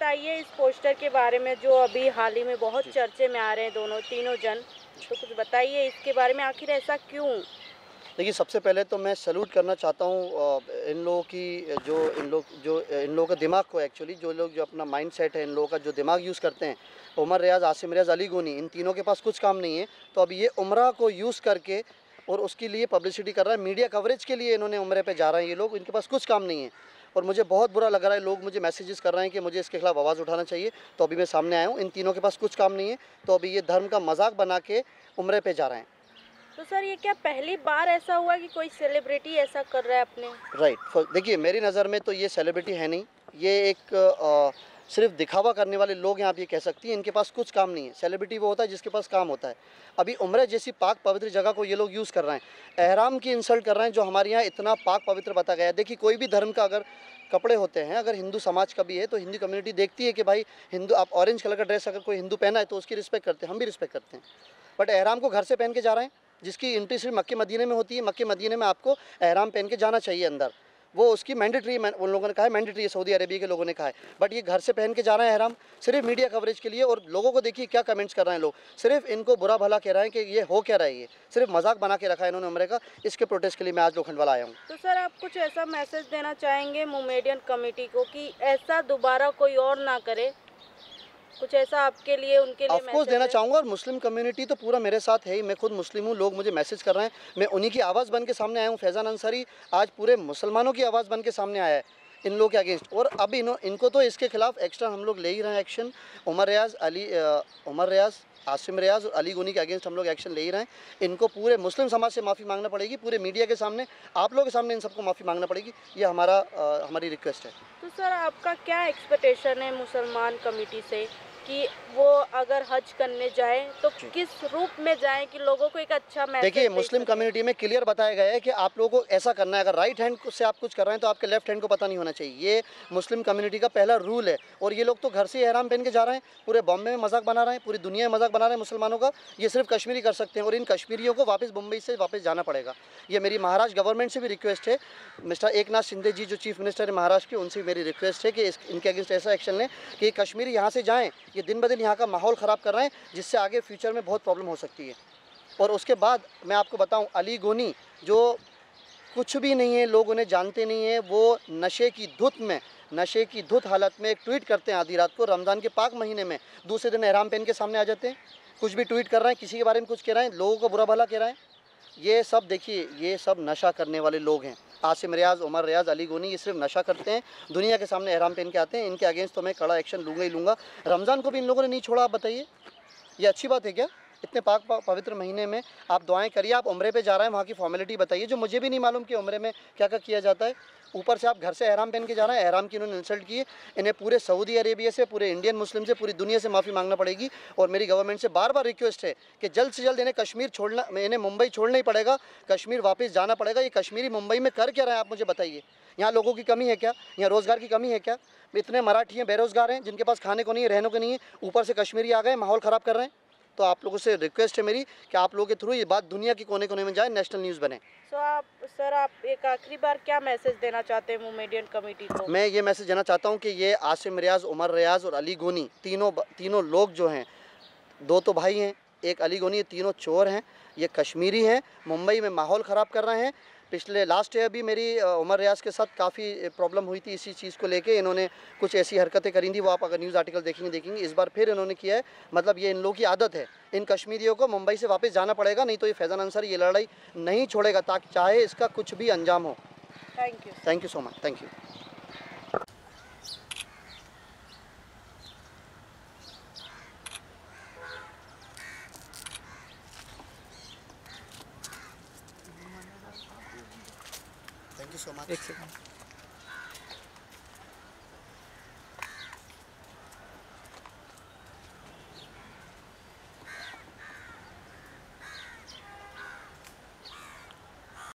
बताइए इस पोस्टर के बारे में जो अभी हाल ही में बहुत चर्चे में आ रहे हैं दोनों तीनों जन तो कुछ बताइए इसके बारे में आखिर ऐसा क्यों? देखिए सबसे पहले तो मैं सैल्यूट करना चाहता हूँ इन लोगों की जो इन लोग जो इन लोगों का दिमाग को एक्चुअली जो लोग जो अपना माइंड सेट है इन लोगों का जो दिमाग यूज़ करते हैं उमर रियाज आसिम रियाज अली गोनी इन तीनों के पास कुछ काम नहीं है। तो अब ये उम्र को यूज़ करके और उसके लिए पब्लिसिटी कर रहा है मीडिया कवरेज के लिए इन्होंने उम्र पे जा रहे हैं ये लोग इनके पास कुछ काम नहीं है। और मुझे बहुत बुरा लग रहा है लोग मुझे मैसेजेस कर रहे हैं कि मुझे इसके खिलाफ आवाज़ उठाना चाहिए। तो अभी मैं सामने आया हूँ इन तीनों के पास कुछ काम नहीं है। तो अभी ये धर्म का मज़ाक बना के उम्र पे जा रहे हैं। तो सर ये क्या पहली बार ऐसा हुआ कि कोई सेलिब्रिटी ऐसा कर रहा है अपने? राइट देखिए मेरी नज़र में तो ये सेलिब्रिटी है नहीं। ये एक अ, सिर्फ़ दिखावा करने वाले लोग हैं, आप ये कह सकती हैं, इनके पास कुछ काम नहीं है। सेलिब्रिटी वो होता है जिसके पास काम होता है। अभी उम्र जैसी पाक पवित्र जगह को ये लोग यूज़ कर रहे हैं। एहराम की इंसल्ट कर रहे हैं जो हमारे यहाँ इतना पाक पवित्र बताया गया है। देखिए, कोई भी धर्म का अगर कपड़े होते हैं, अगर हिंदू समाज का भी है तो हिंदू कम्युनिटी देखती है कि भाई हिंदू, आप ऑरेंज कलर का ड्रेस अगर कोई हिंदू पहना है तो उसकी रिस्पेक्ट करते हैं, हम भी रिस्पेक्ट करते हैं। बट एहराम को घर से पहन के जा रहे हैं, जिसकी एंट्री सिर्फ़ मक्के मदीने में होती है। मक्के मदीने में आपको एहराम पहन के जाना चाहिए अंदर। वो उसकी मैंडेटरी उन लोगों ने कहा है मैंडेटरी सऊदी अरेबिया के लोगों ने कहा है। बट ये घर से पहन के जा रहे हैं हैराम, सिर्फ़ मीडिया कवरेज के लिए और लोगों को देखिए क्या कमेंट्स कर रहे हैं लोग। सिर्फ़ इनको बुरा भला कह रहे हैं कि ये हो क्या रहा है ये। सिर्फ़ मज़ाक बना के रखा है इन्होंने उम्र का इसके प्रोटेस्ट के लिए मैं आज लोखंडवाला आया हूँ। तो सर, आप कुछ ऐसा मैसेज देना चाहेंगे मोमेडियन कमेटी को कि ऐसा दोबारा कोई और ना करे? कुछ ऐसा आपके लिए उनके लिए ऑफकोर्स देना चाहूँगा चाहूँगा और मुस्लिम कम्युनिटी तो पूरा मेरे साथ है ही। मैं खुद मुस्लिम हूँ लोग मुझे मैसेज कर रहे हैं। मैं उन्हीं की आवाज़ बन के सामने आया हूँ फैज़ान अंसारी। आज पूरे मुसलमानों की आवाज़ बन के सामने आया है। इन लोग के अगेंस्ट और अब इन इनको तो इसके खिलाफ एक्स्ट्रा हम लोग ले ही रहे हैं एक्शन उमर रियाज अली उमर रियाज आसिम रियाज और अली गुनी के अगेंस्ट हम लोग एक्शन ले ही रहे हैं। इनको पूरे मुस्लिम समाज से माफ़ी मांगना पड़ेगी पूरे मीडिया के सामने आप लोगों के सामने इन सबको माफ़ी मांगना पड़ेगी। ये हमारा आ, हमारी रिक्वेस्ट है। तो सर आपका क्या एक्सपेक्टेशन है मुसलमान कमेटी से? कि वो अगर हज करने जाए तो किस रूप में जाए कि लोगों को एक अच्छा मैसेज देखिए मुस्लिम कम्युनिटी में क्लियर बताया गया है कि आप लोगों को ऐसा करना है। अगर राइट हैंड से आप कुछ कर रहे हैं तो आपके लेफ़्ट हैंड को पता नहीं होना चाहिए। ये मुस्लिम कम्युनिटी का पहला रूल है। और ये लोग तो घर से ही एहराम पहन के जा रहे हैं। पूरे बॉम्बे में मज़ाक बना रहे हैं पूरी दुनिया में मज़ाक बना रहे हैं मुसलमानों का। ये सिर्फ़ कश्मीरी कर सकते हैं और इन कश्मीरियों को वापस मुंबई से वापस जाना पड़ेगा। ये मेरी महाराष्ट्र गवर्नमेंट से भी रिक्वेस्ट है। मिस्टर एक शिंदे जी जो चीफ मिनिस्टर है महाराष्ट्र के उनसे मेरी रिक्वेस्ट है कि इनके अगेंस्ट ऐसा एक्शन लें कि कश्मीरी यहाँ से जाएँ। ये दिन ब दिन यहाँ का माहौल ख़राब कर रहे हैं, जिससे आगे फ्यूचर में बहुत प्रॉब्लम हो सकती है। और उसके बाद मैं आपको बताऊँ, अली गोनी, जो कुछ भी नहीं है, लोग उन्हें जानते नहीं हैं, वो नशे की धुत में, नशे की धुत हालत में एक ट्वीट करते हैं आधी रात को, रमज़ान के पाक महीने में। दूसरे दिन एहराम पहन के सामने आ जाते हैं। कुछ भी ट्वीट कर रहे हैं, किसी के बारे में कुछ कह रहे हैं, लोगों को बुरा भला कह रहे हैं। ये सब, देखिए, ये सब नशा करने वाले लोग हैं। आसिम रियाज, उमर रियाज, अली गोनी, ये सिर्फ़ नशा करते हैं। दुनिया के सामने एहराम पहन के आते हैं। इनके अगेंस्ट तो मैं कड़ा एक्शन लूँगा ही लूँगा। रमज़ान को भी इन लोगों ने नहीं छोड़ा, आप बताइए। ये अच्छी बात है क्या? इतने पाक पवित्र महीने में आप दुआएँ करिए, आप उम्रे पे जा रहे हैं, वहाँ की फॉर्मेलिटी बताइए, जो मुझे भी नहीं मालूम कि उम्रे में क्या क्या किया जाता है। ऊपर से आप घर से एहराम पहन के जा रहे हैं, एहराम की इन्होंने इंसल्ट की है। इन्हें पूरे सऊदी अरेबिया से, पूरे इंडियन मुस्लिम से, पूरी दुनिया से माफ़ी मांगना पड़ेगी। और मेरी गवर्नमेंट से बार बार रिक्वेस्ट है कि जल्द से जल्द इन्हें कश्मीर छोड़ना, इन्हें मुंबई छोड़ना ही पड़ेगा, कश्मीर वापस जाना पड़ेगा। ये कश्मीरी मुंबई में कर क्या रहे हैं आप मुझे बताइए। यहाँ लोगों की कमी है क्या? यहाँ रोज़गार की कमी है क्या? इतने मराठी हैं, बेरोज़गार हैं, जिनके पास खाने को नहीं है, रहने को नहीं है, ऊपर से कश्मीरी आ गए, माहौल ख़राब कर रहे हैं। तो आप लोगों से रिक्वेस्ट है मेरी कि आप लोगों के थ्रू ये बात दुनिया के कोने कोने में जाए नेशनल न्यूज़ बने। सो आप सर आप एक आखिरी बार क्या मैसेज देना चाहते हैं मोमेडियन कमेटी को? मैं ये मैसेज देना चाहता हूँ कि ये आसिम रियाज उमर रियाज और अली गोनी तीनों तीनों लोग जो हैं दो तो भाई हैं एक अली गोनी ये तीनों चोर हैं ये कश्मीरी हैं मुंबई में माहौल ख़राब कर रहे हैं पिछले लास्ट ईयर भी मेरी उमर रियाज के साथ काफ़ी प्रॉब्लम हुई थी इसी चीज़ को लेके। इन्होंने कुछ ऐसी हरकतें करी थी वो आप अगर न्यूज़ आर्टिकल देखेंगे देखेंगे। इस बार फिर इन्होंने किया है मतलब ये इन लोगों की आदत है। इन कश्मीरियों को मुंबई से वापस जाना पड़ेगा नहीं तो ये फैज़ान अंसर ये लड़ाई नहीं छोड़ेगा ताकि चाहे इसका कुछ भी अंजाम हो। Thank you thank you so much thank you thank you so much एक सेकंड